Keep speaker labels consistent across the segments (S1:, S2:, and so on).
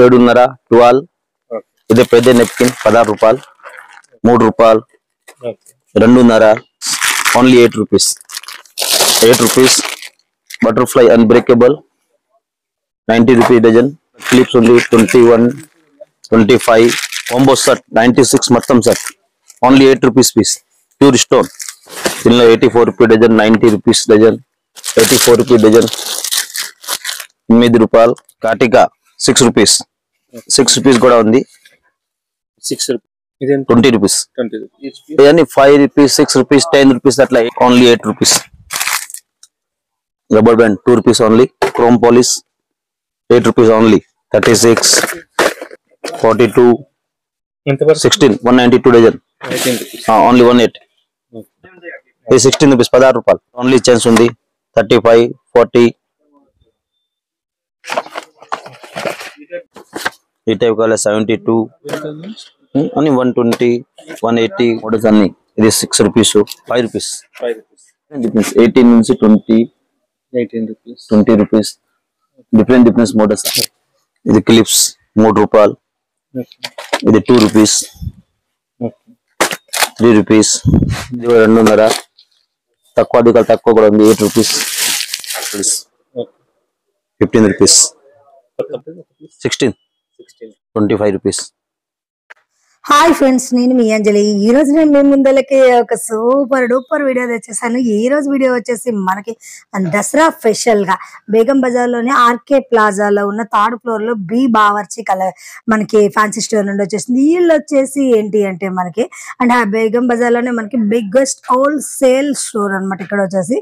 S1: ఏడున్నర ట్వెల్వ్. ఇది పెద్ద నెప్కిన్ పదహారు రూపాయలు. మూడు రూపాయలు. రెండున్నర only eight rupees. Eight rupees. Butterfly unbreakable. Ninety rupee dozen. Clips ఉంది twenty one twenty five. Combo set ninety six మొత్తం set. Only eight rupees piece. Pure stone. దీనిలో eighty four rupee dozen ninety rupees dozen. Eighty four rupee dozen. ఎనిమిది రూపాయలు. కాటికా. Six rupees. Six rupees కూడా ఉంది.
S2: Six
S1: twenty rupees. ఇవన్నీ five rupees six rupees ten rupees అట్లా only eight rupees. Rubber band two rupees only. Chrome polish eight rupees only. Thirty six forty two sixteen one ninety two dozen. Only one eight. ఇది sixteen rupees పదహారు రూపాయలు. Only chance ఉంది. Thirty five forty. ఈ type కావాలి seventy two అన్ని one twenty one eighty models అన్ని. ఇది six rupees five rupees difference eighteen నుంచి twenty
S2: eighteen rupees
S1: twenty rupees different difference models ఇది క్లిప్స్ మూడు రూపాయలు. ఇది టూ రూపీస్ త్రీ రూపీస్ ఇది రెండున్నర. తక్కువ దిగాలి తక్కువ కూడా ఉంది. Eight rupees fifteen rupees sixteen
S2: sixteen
S1: twenty five rupees
S3: hi friends నేను మీ అంజలి. ఈ రోజు నేను మీ ముందలకి ఒక సూపర్ డూపర్ వీడియో తెచ్చేసాను. ఈ రోజు వీడియో వచ్చేసి మనకి దసరా స్పెషల్గా బేగం బజార్లోని ఆర్కే ప్లాజాలో ఉన్న థర్డ్ ఫ్లోర్లో బి బావర్చి కల మనకి ఫ్యాన్సీ స్టోర్ నుండి వచ్చేసింది. వీళ్ళు వచ్చేసి ఏంటి అంటే మనకి అండ్ ఆ బేగం బజార్లోనే మనకి బిగ్గెస్ట్ హోల్ సేల్ స్టోర్ అన్నమాట ఇక్కడ వచ్చేసి.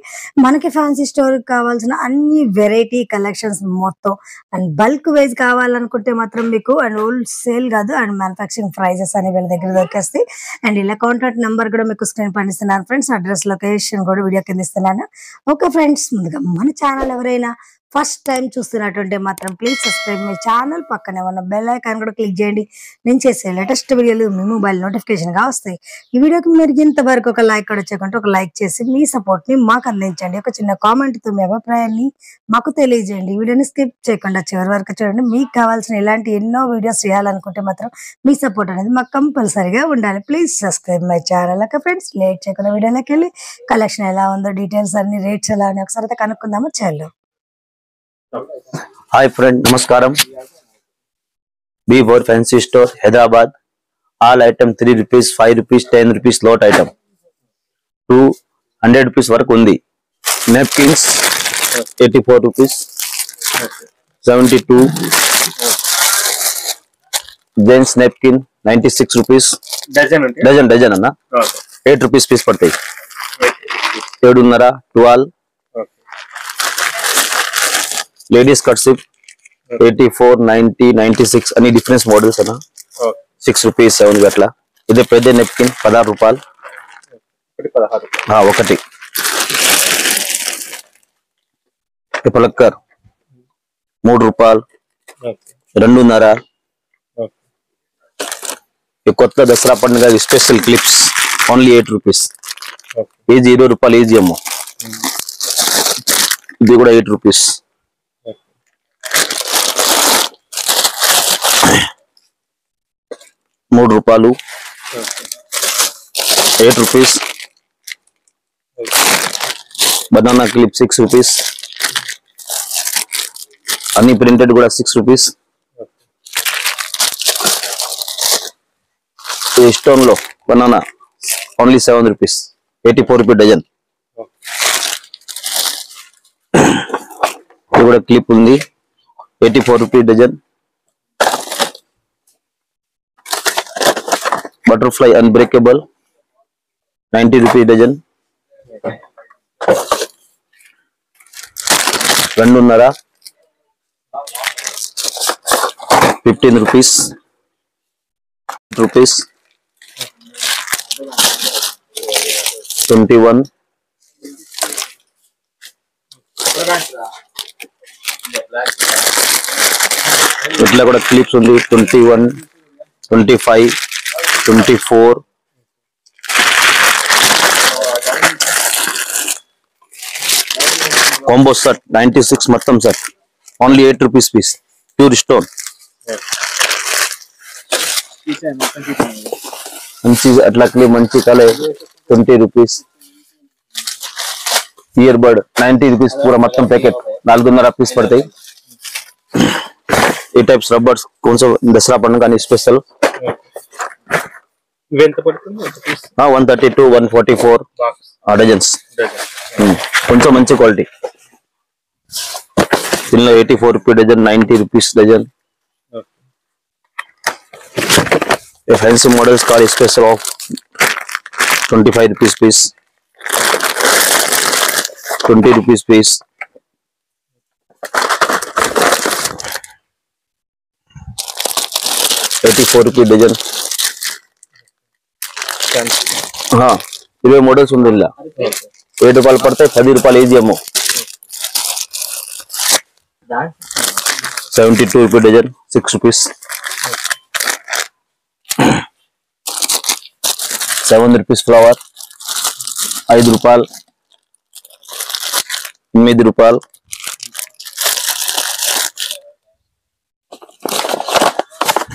S3: మనకి ఫ్యాన్సీ స్టోర్ కావాల్సిన అన్ని వెరైటీ కలెక్షన్స్ మొత్తం అండ్ బల్క్ వైజ్ కావాలనుకుంటే మాత్రం మీకు అండ్ హోల్సేల్ కాదు అండ్ మ్యానుఫాక్చరింగ్ ప్రైజెస్ అని వీళ్ళ దగ్గర దొరికేస్తాయి. అండ్ ఇలా కాంటాక్ట్ నెంబర్ కూడా మీకు స్క్రీన్ పనిస్తున్నాను ఫ్రెండ్స్ అడ్రస్ లొకేషన్ కూడా వీడియో కింద ఇస్తున్నాను. ఓకే ఫ్రెండ్స్ ముందుగా మన ఛానల్ ఎవరైనా ఫస్ట్ టైం చూస్తున్నట్టుంటే మాత్రం ప్లీజ్ సబ్స్క్రైబ్ మై ఛానల్ పక్కనే ఉన్న బెల్ ఐకాన్ కూడా క్లిక్ చేయండి. నేను చేసే లేటెస్ట్ వీడియోలు మీ మొబైల్ నోటిఫికేషన్గా వస్తాయి. ఈ వీడియోకి మీరు ఇంతవరకు ఒక లైక్ కూడా చేయకుంటే ఒక లైక్ చేసి మీ సపోర్ట్ని మాకు అందించండి. ఒక చిన్న కామెంట్తో మీ అభిప్రాయాన్ని మాకు తెలియజేయండి. ఈ వీడియోని స్కిప్ చేయకుండా చివరి వరకు చూడండి. మీకు కావాల్సిన ఇలాంటి ఎన్నో వీడియోస్ చేయాలనుకుంటే మాత్రం మీ సపోర్ట్ అనేది మాకు కంపల్సరీగా ఉండాలి. Please subscribe my channel okay friends late చేయకుండా వీడియోలోకి వెళ్ళి కలెక్షన్ ఎలా ఉందో డీటెయిల్స్ అన్ని రేట్స్ ఎలా అని ఒకసారి అయితే కనుక్కుందామో. చాలు.
S1: హాయ్ ఫ్రెండ్ నమస్కారం. B four fancy store Hyderabad all item three rupees five rupees ten rupees lot item two hundred rupees వరకు ఉంది. Napkins eighty four rupees seventy two gents napkin ninety six rupees
S2: dozen
S1: dozen dozen అన్న eight rupees piece పడతాయి ఏడున్నర twelve ladies కట్సిప్ eighty four ninety ninety six అన్ని difference models అన్న six rupees seven అట్లా ఇదే పెద్ద నెప్కిన్ పదహారు రూపాయలు.
S2: ఒకటి
S1: పలక్కర్ మూడు రూపాయలు. రెండున్నర. ఈ కొత్త దసరా పండుగ special clips only eight rupees easy ఇరవై రూపాయలు ఈజీ అమ్మో ఇది కూడా ఎయిట్ రూపీస్ మూడు రూపాయలు. Eight rupees banana clip six rupees అన్ని ప్రింటెడ్ కూడా six rupees స్టోన్లో banana only seven rupees eighty four rupee dozen ఇది కూడా క్లిప్ ఉంది. Eighty four rupee dozen butterfly unbreakable ninety rupee dozen రెండున్నర fifteen rupees rupees twenty one ఇట్లా కూడా clips ఉంది. Twenty one twenty five twenty four. Combo set ninety six మొత్తం set only eight rupees piece pure stone మంచి అట్లా మంచి కలే twenty rupees ear bird ninety rupees పూరా మొత్తం ప్యాకెట్ నాలుగున్నర పీస్ పడతాయి. ఈ టైప్స్ రబ్బర్స్ కొంచెం దసరా పండుగ అని స్పెషల్
S2: ఇవి ఎంత పడుతుంది ఎంత piece
S1: one thirty two one forty four
S2: box
S1: dozens
S2: dozen
S1: కొంచెం మంచి క్వాలిటీ దీనిలో eighty four rupee dozen ninety rupees dozen fancy models car special off twenty five rupees piece twenty rupees piece eighty four rupee dozen ఇరవై models ఉంది ఇలా ఏడు రూపాయలు పడతాయి పది రూపాయలు ఈజీ అమ్మో seventy two rupee dozen six rupees seven rupees flower ఐదు రూపాయలు ఎనిమిది రూపాయలు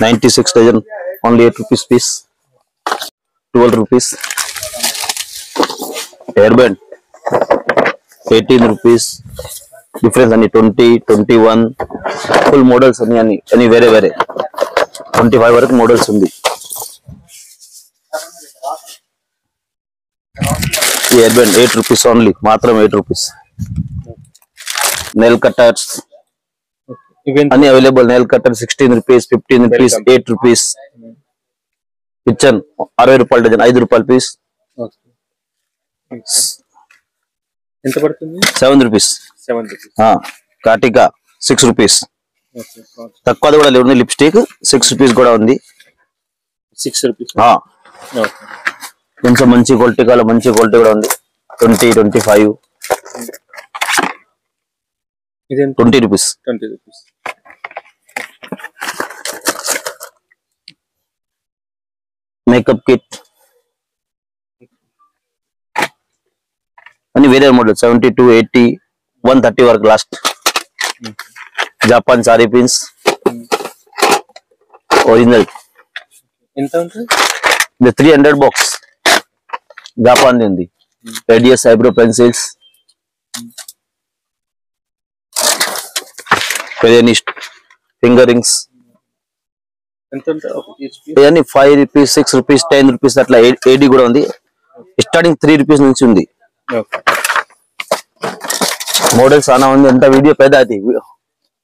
S1: ninety six dozen only eight rupees piece twelve rupees hair band eighteen rupees difference అన్ని twenty twenty one full models అన్ని అన్ని అన్ని వేరే వేరే. ట్వంటీ ఫైవ్ వరకు మోడల్స్ ఉంది. Hair band eight rupees only మాత్రం ఎయిట్ రూపీస్ నెల్ కట్టర్స్ అన్ని available nail cutter sixteen rupees fifteen rupees. Eight rupees keychain అరవై రూపాయలు డజన్ ఐదు రూపాయలు పీస్
S2: ఎంత పడుతుంది?
S1: సెవెన్ రూపీస్
S2: సెవెన్ రూపీస్
S1: కాటిక సిక్స్ రూపీస్
S2: ఓకే
S1: తక్కువది కూడా ఉంది లిప్స్టిక్ సిక్స్ రూపీస్ కూడా ఉంది.
S2: సిక్స్ రూపీస్
S1: కొంచెం మంచి క్వాలిటీ కావాలి మంచి క్వాలిటీ కూడా ఉంది. Twenty twenty five twenty rupees
S2: twenty rupees
S1: makeup kit అన్ని వేరే model seventy two eighty one thirty వరకు last Japan sari pins original
S2: ఎంత ఉంటుంది?
S1: ఇది త్రీ హండ్రెడ్ బాక్స్ జపాన్ ఉంది. రేడియస్ ఐబ్రో పెన్సిల్స్ పెరియనిస్ట్ ఫింగర్ రింగ్స్
S2: ఎంత ఉంటుంది ఒక పీస్ పీస్
S1: ఇవన్నీ five rupees six rupees ten rupees అట్లా ఏడీ కూడా ఉంది. స్టార్టింగ్ త్రీ రూపీస్ నుంచి ఉంది. మోడల్స్ చాలా ఉంది. ఎంత వీడియో పెద్ద అది.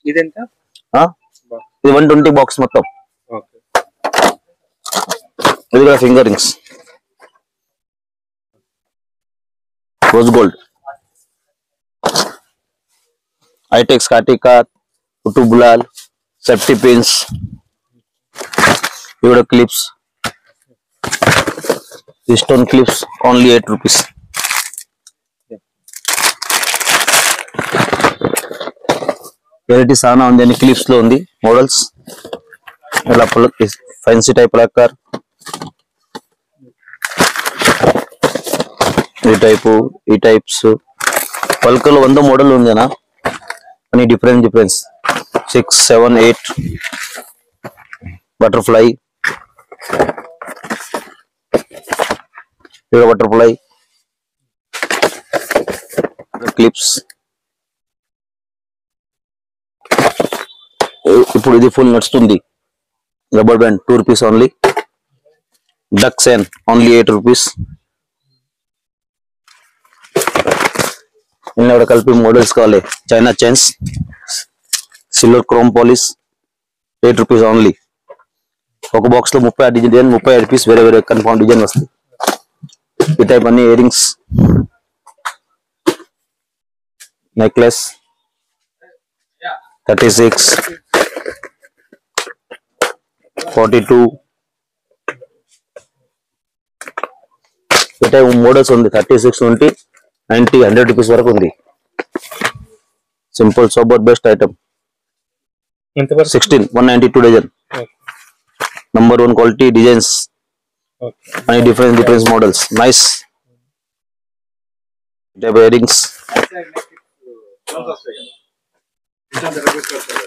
S2: ఇది
S1: వన్ ట్వంటీ బాక్స్ మొత్తం. ఇది కూడా ఫింగర్ రింగ్స్ రోజ్ గోల్డ్ ఐటెక్స్ కాటికా కుటు బులాల్ సెఫ్టీ పిన్స్ ఇవిడ clips stone clips only eight rupees variety చాలా ఉంది అన్ని క్లిప్స్లో ఉంది మోడల్స్ ఇలా ఫ్యాన్సీ టైప్ లాక్కర్ ఈ టైపు ఈ టైప్స్ పల్కలో వంద మోడల్ ఉందేనా అని different difference six seven eight butterfly. ఇక్కడ బటర్ఫ్లై. క్లిప్స్. ఇప్పుడు ఇది ఫుల్ నడుస్తుంది. Rubber band two rupees only ducks and only eight rupees. ఇలా కూడా కలిపి మోడల్స్ కావాలి. China chains. Silver chrome polish eight rupees only ఒక బాక్స్లో ముప్పై ఆరు డిజైన్ ముప్పై ఐదు పీస్ వేరే వేరే కన్ఫర్మ్ డిజైన్ వస్తాయి. ఈ టైప్ అన్ని earrings necklace thirty six forty two ఈ టైప్ మోడల్స్ ఉంది. థర్టీ సిక్స్ నుండి నైన్టీ హండ్రెడ్ రూపీస్ వరకు ఉంది. సింపుల్ సోబర్ బెస్ట్ ఐటమ్
S2: ఎంత పడుతుంది
S1: sixteen one ninety two dozen number
S2: one
S1: quality designs. Okay. and different different models. Nice. The bearings.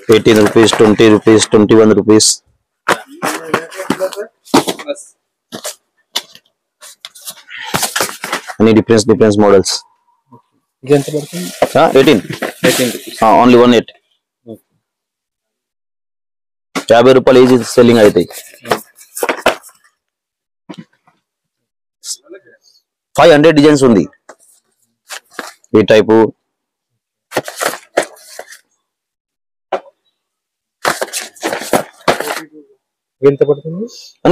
S1: 18 rupees 20 rupees 21 rupees. Any difference
S2: difference models. 18
S1: 18
S2: rupees. Uh,
S1: only one eight. యాభై రూపాయలు easy selling అవుతాయి five hundred designs ఉంది. ఈ type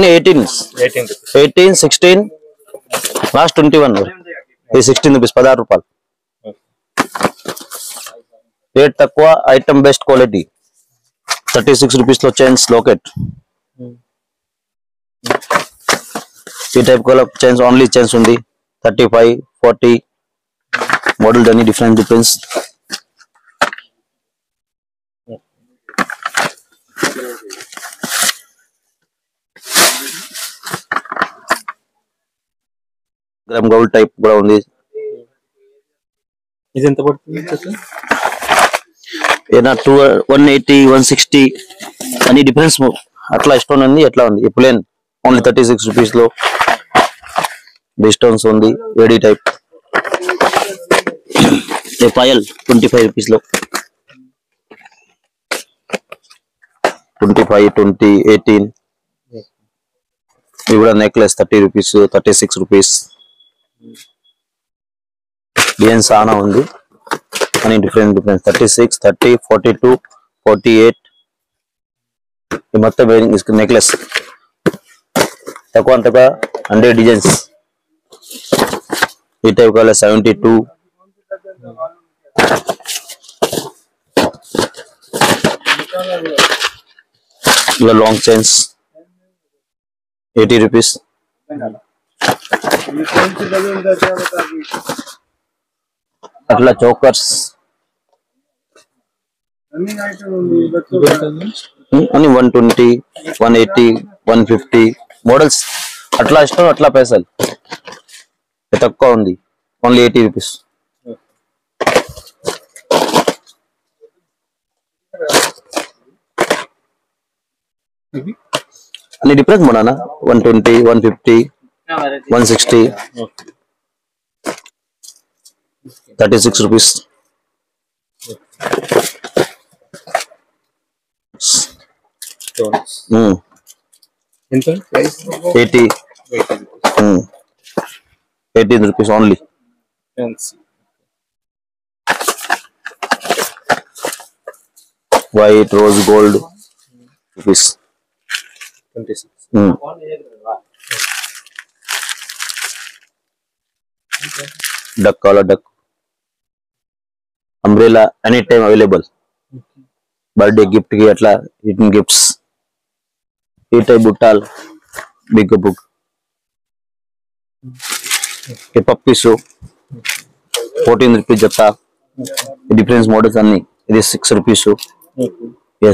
S1: eighteen
S2: eighteen
S1: sixteen last twenty one ఇది sixteen rupees పదహారు రూపాయలు. Rate తక్కువ item best quality thirty six రూపీస్లో చైన్స్ లోకెట్ ఈ type colour chains only chains ఉంది. Thirty five forty. మోడల్ అన్ని different difference gram gold type కూడా ఉంది.
S2: ఇది ఎంత పడుతుంది
S1: ఏదైనా two one eighty one sixty అని డిఫరెన్స్ అట్లా ఇష్టం ఉంది ఎట్లా ఉంది? ప్లేన్ ఓన్లీ థర్టీ సిక్స్ రూపీస్లో డిస్టౌన్స్ ఉంది ఏడీ టైప్ పాయల్ ట్వంటీ ఫైవ్ రూపీస్లో. ట్వంటీ ఫైవ్ ట్వంటీ ఎయిటీన్ ఇవి కూడా necklace thirty rupees thirty six rupees design చాలా ఉంది. అని different difference thirty six thirty forty two forty eight ఈ మొత్తం నెక్లెస్ తక్కువ అంతగా హండ్రెడ్ డిజైన్స్ ఈ టైప్ కావాలి? సెవెంటీ టూ ఇలా లాంగ్ చైన్స్ ఎయిటీ రూపీస్ అట్లా చోకర్స్ అని one twenty one eighty one fifty models అట్లా ఇష్టం అట్లా పైసలు ఇది తక్కువ ఉంది ఓన్లీ ఎయిటీ రూపీస్
S2: ఇవి
S1: అన్ని difference మోడనా one twenty one fifty one sixty
S2: okay
S1: thirty six rupees
S2: stones ఎంత price
S1: eighty
S2: eighteen rupees
S1: only white rose gold rupees
S2: twenty six
S1: duck collar duck umbrella any time available birthday గిఫ్ట్కి అట్లా return gifts ఈ type బుట్టాల్ big book ఈ puppies fourteen rupees జత difference models అన్ని ఇది six rupees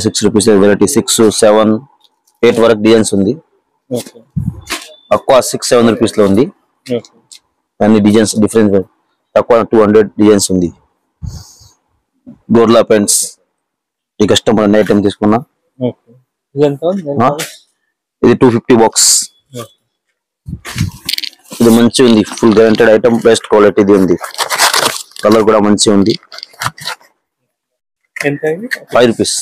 S1: six rupees variety six seven eight వరకు designs ఉంది తక్కువ సిక్స్ సెవెన్ రూపీస్లో ఉంది అన్ని డిజైన్స్ డిఫరెంట్ తక్కువ టూ హండ్రెడ్ డిజైన్స్ ఉంది గోర్లా పెన్స్ ఈ కస్టమర్ ఐటమ్ తీసుకున్నా.
S2: ఇది
S1: టూ ఫిఫ్టీ బాక్స్ ఇది మంచి ఉంది full guaranteed item best quality ఇది ఉంది. కలర్ కూడా మంచి ఉంది ఫైవ్ రూపీస్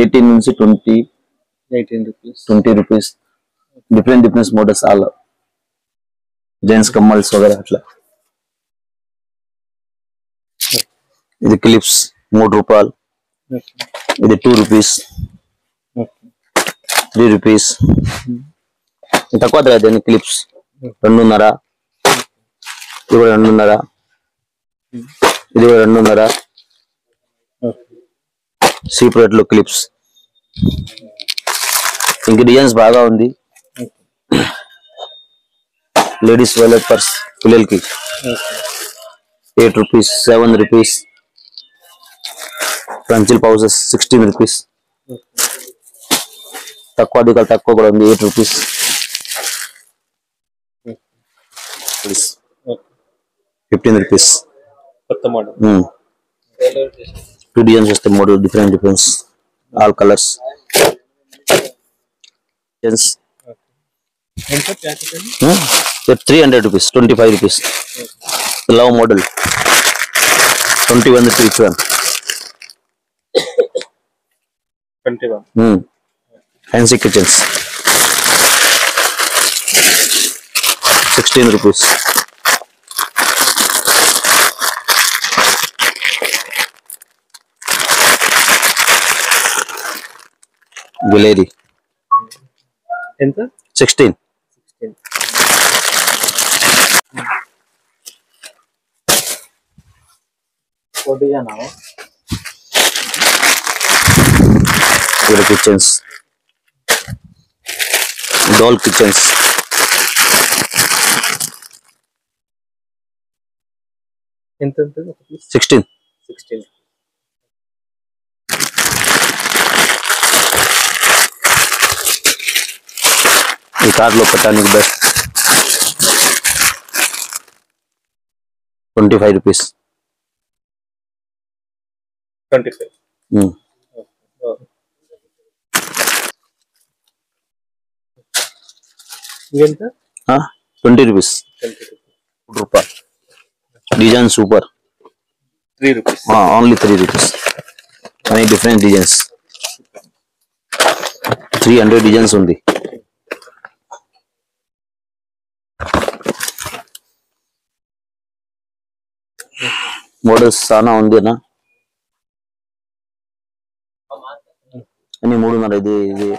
S1: ఎయిటీన్ నుంచి twenty twenty rupees different different models all gents కమ్మల్స్ వగేరా అట్లా. ఇది క్లిప్స్ మూడు రూపాయలు. ఇది టూ రూపీస్ త్రీ రూపీస్ తక్కువ కదా క్లిప్స్ రెండున్నర. ఇది కూడా రెండున్నర. ఇది కూడా రెండున్నర.
S2: ఓకే
S1: సీప్ రేట్లో క్లిప్స్ ఇంక డిజైన్స్ బాగా ఉంది. లేడీస్ వాలెట్ పర్స్ పిల్లలకి. Eight rupees seven rupees pencil pouches sixteen rupees తక్కువ దిగలు తక్కువ కూడా ఉంది eight rupees fifteen rupees two designs వస్తాయి మూడు different difference all colours three hundred rupees twenty five rupees love model twenty one
S2: twenty one
S1: fancy keychains sixteen rupees గులేరి
S2: ఎంత
S1: sixteen
S2: sixteen four design
S1: ఇక్కడ keychains doll kitchens
S2: ఎంత
S1: sixteen
S2: sixteen
S1: ఈ కార్లో పెట్టడానికి best twenty five rupees
S2: twenty five
S1: twenty rupees. రూపాయలు design super.
S2: Three rupees.
S1: Only three rupees. అన్ని different designs three hundred designs ఉంది. Models చాలా ఉంది అన్న. అన్ని మూడున్నర ఇది ఇది.